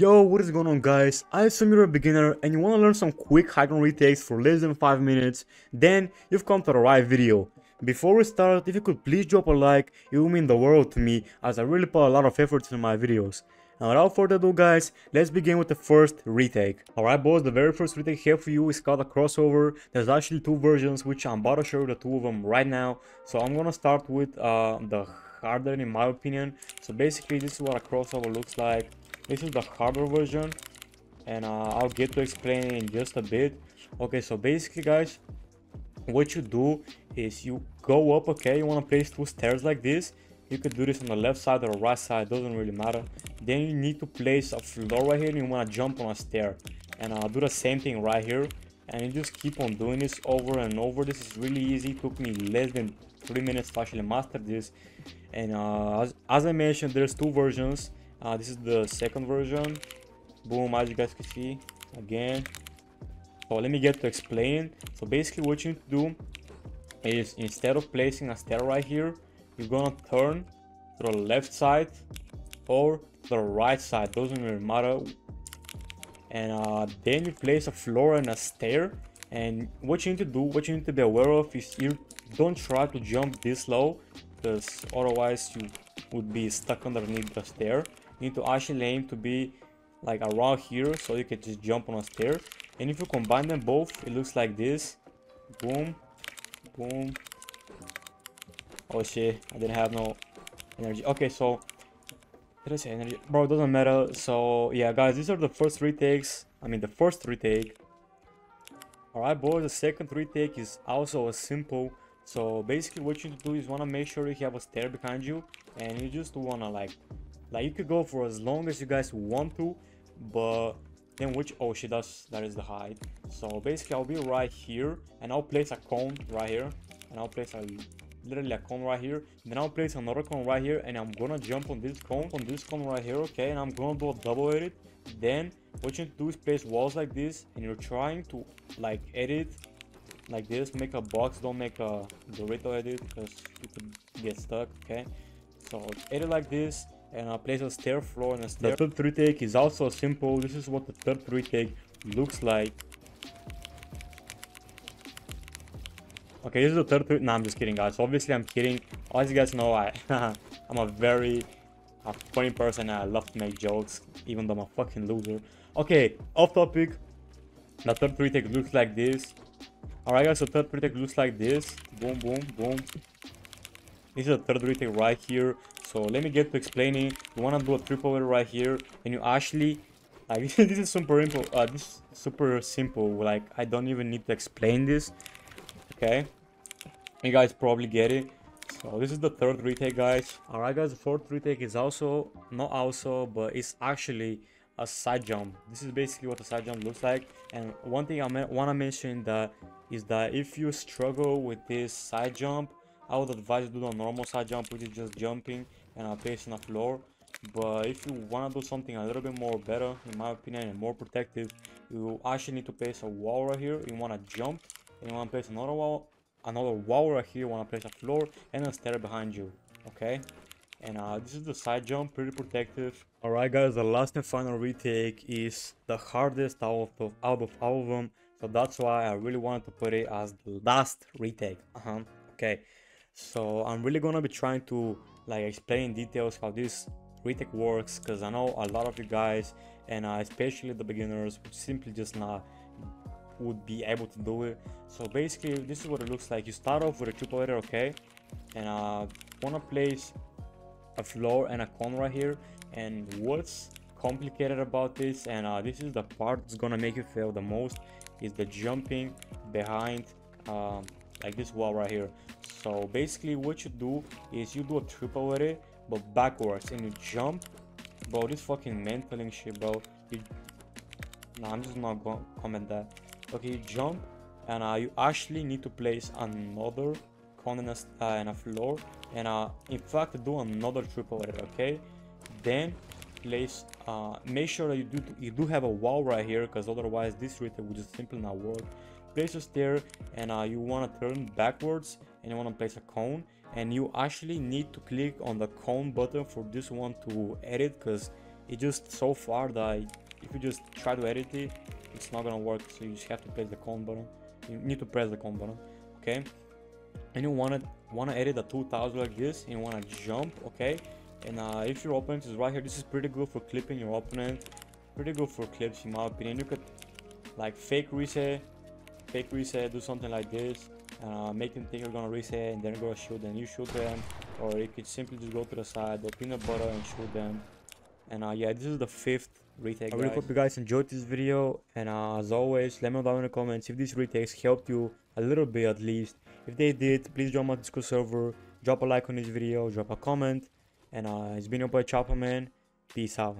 Yo, what is going on guys? I assume you're a beginner and you want to learn some quick high ground retakes for less than 5 minutes, then you've come to the right video. Before we start, if you could please drop a like, it would mean the world to me as I really put a lot of effort into my videos. Now without further ado guys, let's begin with the first retake. Alright boys, the very first retake here for you is called a crossover. There's actually two versions which I'm about to show you the two of them right now. So I'm gonna start with uh, the harder in my opinion. So basically this is what a crossover looks like. This is the harder version and uh, I'll get to explain in just a bit. Okay, so basically guys, what you do is you go up, okay, you want to place two stairs like this. You could do this on the left side or right side, doesn't really matter. Then you need to place a floor right here and you want to jump on a stair. And I'll uh, do the same thing right here. And you just keep on doing this over and over. This is really easy, it took me less than 3 minutes to actually master this. And uh, as, as I mentioned, there's two versions uh, this is the second version. Boom as you guys can see again. So let me get to explain. So basically what you need to do is instead of placing a stair right here you're gonna turn to the left side or the right side. Doesn't really matter. And uh, then you place a floor and a stair. And what you need to do what you need to be aware of is you don't try to jump this low because otherwise you would be stuck underneath the stair need to actually aim to be like around here so you can just jump on a stair. And if you combine them both it looks like this. Boom. Boom. Oh shit. I didn't have no energy. Okay so did i say energy. Bro it doesn't matter. So yeah guys these are the first retakes i mean the first retake all right boys the second retake is also a simple. So basically what you do is want to make sure you have a stair behind you. And you just want to like like you could go for as long as you guys want to, but then which oh she does that is the height. So basically I'll be right here and I'll place a cone right here and I'll place a literally a cone right here. Then i'll place another cone right here and i'm gonna jump on this cone on this cone right here okay? And i'm gonna do a double edit then what you do is place walls like this and you're trying to like edit like this. Make a box don't make a dorito edit because you could get stuck okay? So edit like this and I'll place a stair floor and a stair. The third retake is also simple. This is what the third retake looks like. Okay, this is the third retake. No, I'm just kidding, guys. Obviously, I'm kidding. As you guys know, I I'm a very a funny person. And I love to make jokes, even though I'm a fucking loser. Okay, off topic. The third retake looks like this. Alright, guys. The third retake looks like this. Boom, boom, boom. This is the third retake right here. So let me get to explaining. You wanna do a triple right here, and you actually like this is super simple. Uh, this is super simple. Like I don't even need to explain this. Okay, you guys probably get it. So this is the third retake, guys. All right, guys. The fourth retake is also not also, but it's actually a side jump. This is basically what a side jump looks like. And one thing I want to mention that is that if you struggle with this side jump, I would advise you do the normal side jump, which is just jumping and uh, placing a floor. But if you want to do something a little bit more better, in my opinion, and more protective, you actually need to place a wall right here. You want to jump, and you want to place another wall, another wall right here. You want to place a floor and a stair behind you. Okay. And uh, this is the side jump, pretty protective. Alright guys, the last and final retake is the hardest out of, out of all of them. So that's why I really wanted to put it as the last retake. Uh -huh. Okay. So I'm really gonna be trying to like explain details how this retake works because I know a lot of you guys and uh, especially the beginners would simply just not would be able to do it. So basically this is what it looks like. You start off with a triple header, okay? And uh wanna place a floor and a cone right here. And what's complicated about this and uh, this is the part that's gonna make you fail the most is the jumping behind um, like this wall right here. So basically what you do is you do a triple edit but backwards and you jump. Bro this fucking mantling shit bro. You nah, i'm just not gonna comment that. Okay you jump and uh, you actually need to place another cone and a, uh, a floor and uh, in fact do another triple edit okay? Then place uh, make sure that you do you do have a wall right here because otherwise this retake would just simply not work place a stair and uh, you want to turn backwards and you want to place a cone and you actually need to click on the cone button for this one to edit because it's just so far that if you just try to edit it it's not gonna work. So you just have to press the cone button. You need to press the cone button okay? And you wanna wanna edit a 2000 like this and you wanna jump okay? And uh, if your opponent is right here this is pretty good for clipping your opponent. Pretty good for clips in my opinion. You could like fake reset fake reset do something like this uh, make them think you're gonna reset and then go shoot and you shoot them or you could simply just go to the side the peanut butter and shoot them. And uh, yeah this is the fifth retake i really hope you guys enjoyed this video. And uh, as always let me know down in the comments if these retakes helped you a little bit at least. If they did please join my discord server drop a like on this video drop a comment. And uh, it's been your boy Choppa man. Peace out